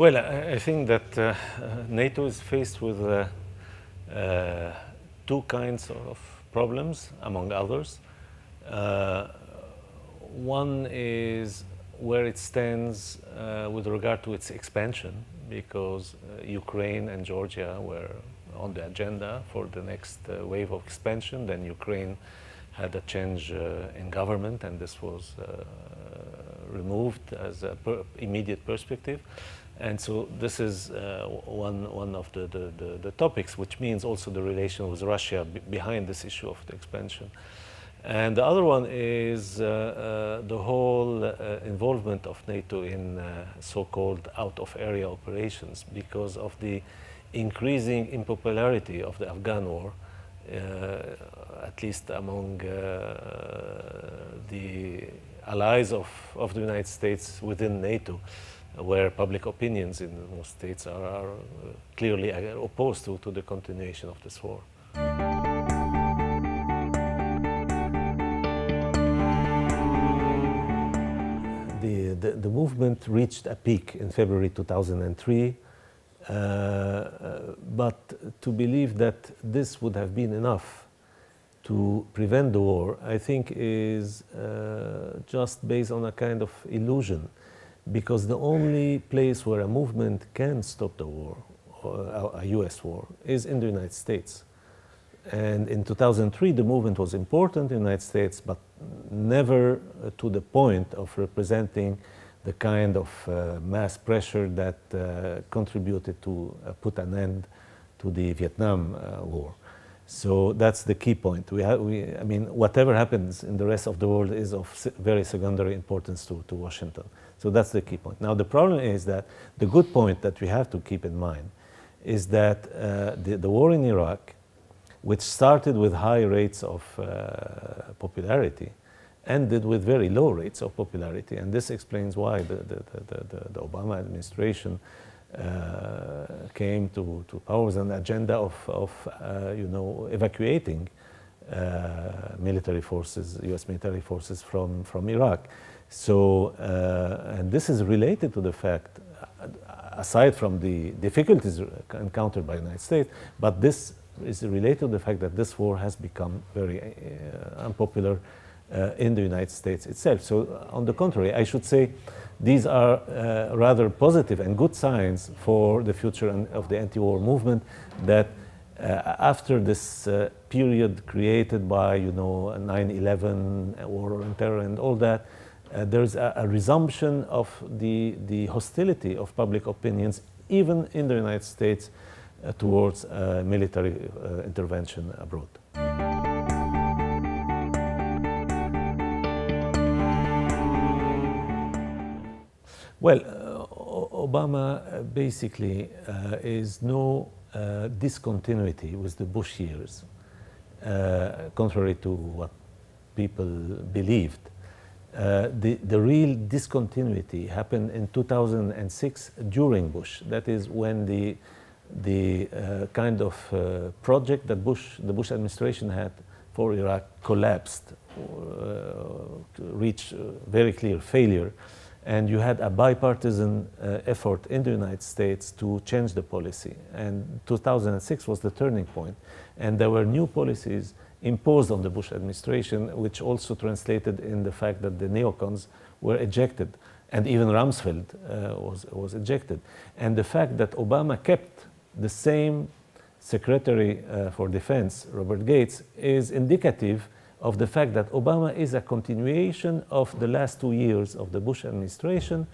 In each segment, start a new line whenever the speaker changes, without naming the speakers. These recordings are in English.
Well, I, think that uh, NATO is faced with uh, uh, two kinds of problems, among others. Uh, one is where it stands uh, with regard to its expansion, because uh, Ukraine and Georgia were on the agenda for the next wave of expansion. Then Ukraine had a change in government, and this was removed as an per immediate perspective. And so this is uh, one, one of the, the, the, the, topics, which means also the relation with Russia behind this issue of the expansion. And the other one is uh, uh, the whole uh, involvement of NATO in uh, so-called out-of-area operations because of the increasing impopularity of the Afghan war, uh, at least among the allies of, of the United States within NATO, where public opinions in most states are, are clearly opposed to, to the continuation of this war. the, the movement reached a peak in February 2003. Uh, uh, but to believe that this would have been enough to prevent the war, I think is uh, just based on a kind of illusion. Because the only place where a movement can stop the war, a US war, is in the United States. And in 2003, the movement was important in the United States, but never uh, to the point of representing the kind of uh, mass pressure that uh, contributed to uh, put an end to the Vietnam uh, War. So that's the key point. We, we, I mean, whatever happens in the rest of the world is of very secondary importance to, to Washington. So that's the key point. Now, the problem is that the good point that we have to keep in mind is that uh, the, the war in Iraq which started with high rates of uh, popularity, ended with very low rates of popularity. And this explains why the, the, the, the Obama administration came to, to power with an agenda of, of uh, you know, evacuating uh, military forces, US military forces from, from Iraq. So, uh, and this is related to the fact, aside from the difficulties encountered by the United States, but this is related to the fact that this war has become very uh, unpopular uh, in the United States itself. So, uh, on the contrary, I should say these are uh, rather positive and good signs for the future of the anti-war movement that uh, after this uh, period created by, you know, 9-11, war on terror and all that, there's a, a resumption of the, the hostility of public opinions, even in the United States, uh, towards uh, military uh, intervention abroad. Well, Obama basically is no discontinuity with the Bush years, contrary to what people believed. Uh, the, the real discontinuity happened in 2006 during Bush. That is when the the uh, kind of uh, project that Bush, the Bush administration had for Iraq collapsed, uh, reached very clear failure. And you had a bipartisan uh, effort in the United States to change the policy. And 2006 was the turning point. And there were new policies imposed on the Bush administration, which also translated in the fact that the neocons were ejected. And even Rumsfeld uh, was, was ejected. And the fact that Obama kept the same Secretary uh, for Defense, Robert Gates, is indicative of the fact that Obama is a continuation of the last two years of the Bush administration,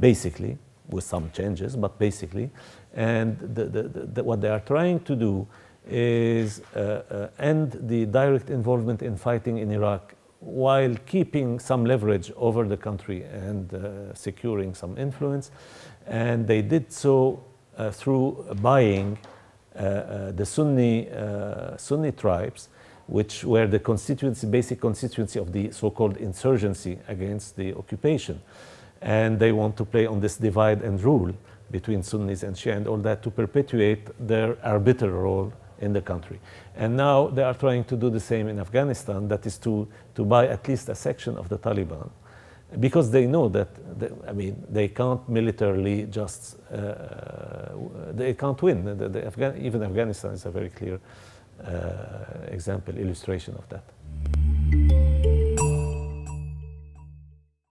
basically, with some changes, but basically. And the, the, the, what they are trying to do is uh, uh, end the direct involvement in fighting in Iraq while keeping some leverage over the country and uh, securing some influence. And they did so uh, through buying uh, uh, the Sunni, Sunni tribes, which were the constituency, basic constituency of the so-called insurgency against the occupation. And they want to play on this divide and rule between Sunnis and Shia and all that to perpetuate their arbitral role in the country. And now they are trying to do the same in Afghanistan, that is to, to buy at least a section of the Taliban because they know that they, I mean they can't militarily just uh, they can't win. The, the even Afghanistan is a very clear uh, Uh, example illustration of that.